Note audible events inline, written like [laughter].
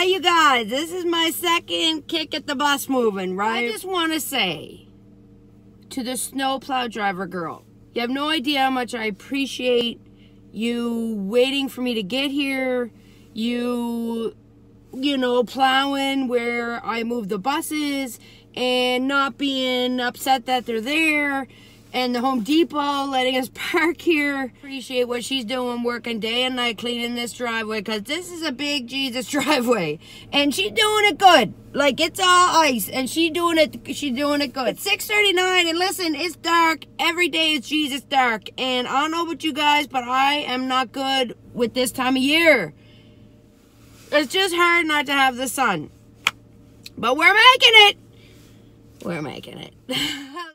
Hi, you guys. This is my second kick at the bus moving, right? I just want to say to the snowplow driver girl, you have no idea how much I appreciate you waiting for me to get here, you, you know, plowing where I move the buses, and not being upset that they're there and the Home Depot letting us [laughs] park here. Appreciate what she's doing, working day and night cleaning this driveway because this is a big Jesus [laughs] driveway. And she's doing it good. Like it's all ice and she doing it she's doing it good. It's 639 and listen, it's dark. Every day it's Jesus dark. And I don't know about you guys, but I am not good with this time of year. It's just hard not to have the sun. But we're making it. We're making it. [laughs]